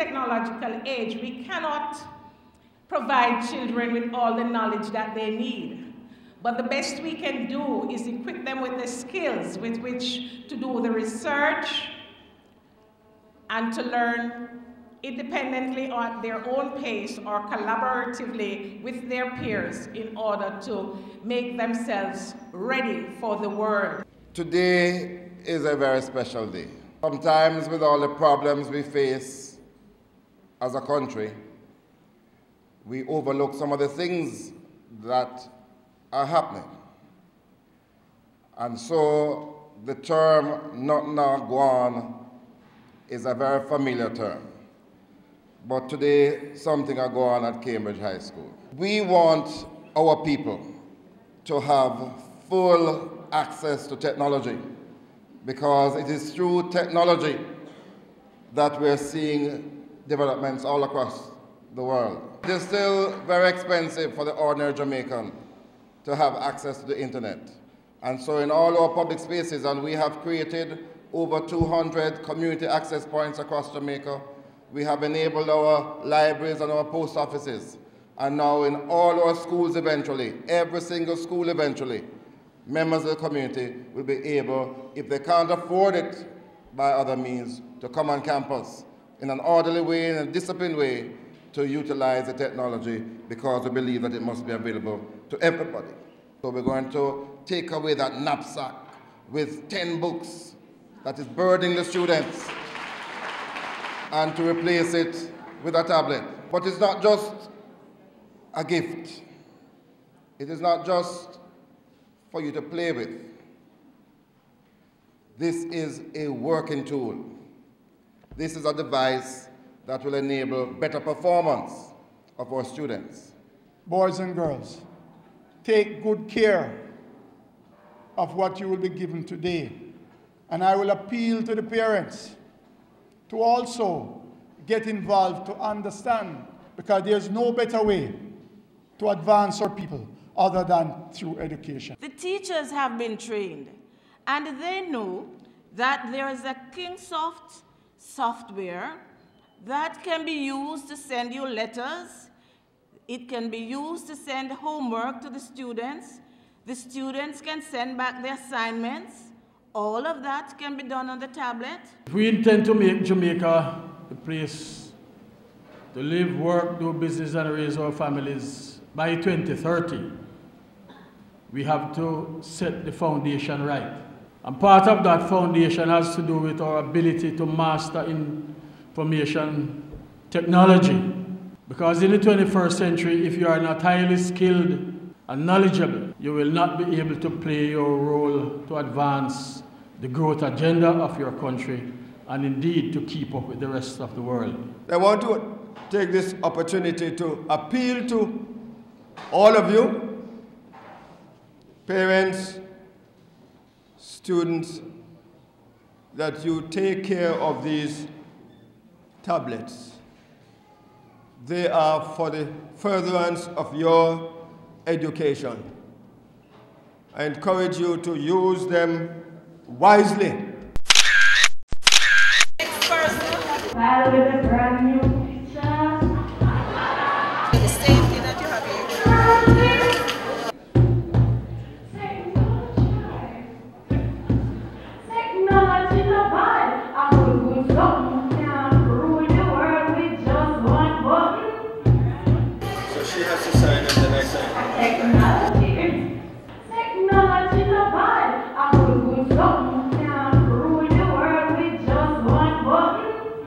technological age, we cannot provide children with all the knowledge that they need. But the best we can do is equip them with the skills with which to do the research and to learn independently at their own pace or collaboratively with their peers in order to make themselves ready for the world. Today is a very special day. Sometimes with all the problems we face as a country, we overlook some of the things that are happening. And so the term not now gone is a very familiar term. But today, something are going on at Cambridge High School. We want our people to have full access to technology because it is through technology that we're seeing developments all across the world. It is still very expensive for the ordinary Jamaican to have access to the internet. And so in all our public spaces, and we have created over 200 community access points across Jamaica, we have enabled our libraries and our post offices. And now in all our schools eventually, every single school eventually, members of the community will be able, if they can't afford it by other means, to come on campus in an orderly way, in a disciplined way, to utilize the technology because we believe that it must be available to everybody. So we're going to take away that knapsack with 10 books that is burdening the students and to replace it with a tablet. But it's not just a gift. It is not just for you to play with. This is a working tool. This is a device that will enable better performance of our students. Boys and girls, take good care of what you will be given today. And I will appeal to the parents to also get involved to understand because there's no better way to advance our people other than through education. The teachers have been trained and they know that there is a Kingsoft software that can be used to send you letters. It can be used to send homework to the students. The students can send back their assignments. All of that can be done on the tablet. If we intend to make Jamaica the place to live, work, do business, and raise our families by 2030. We have to set the foundation right. And part of that foundation has to do with our ability to master information technology. Because in the 21st century, if you are not highly skilled and knowledgeable, you will not be able to play your role to advance the growth agenda of your country and indeed to keep up with the rest of the world. I want to take this opportunity to appeal to all of you, parents, students, that you take care of these tablets. They are for the furtherance of your education. I encourage you to use them wisely.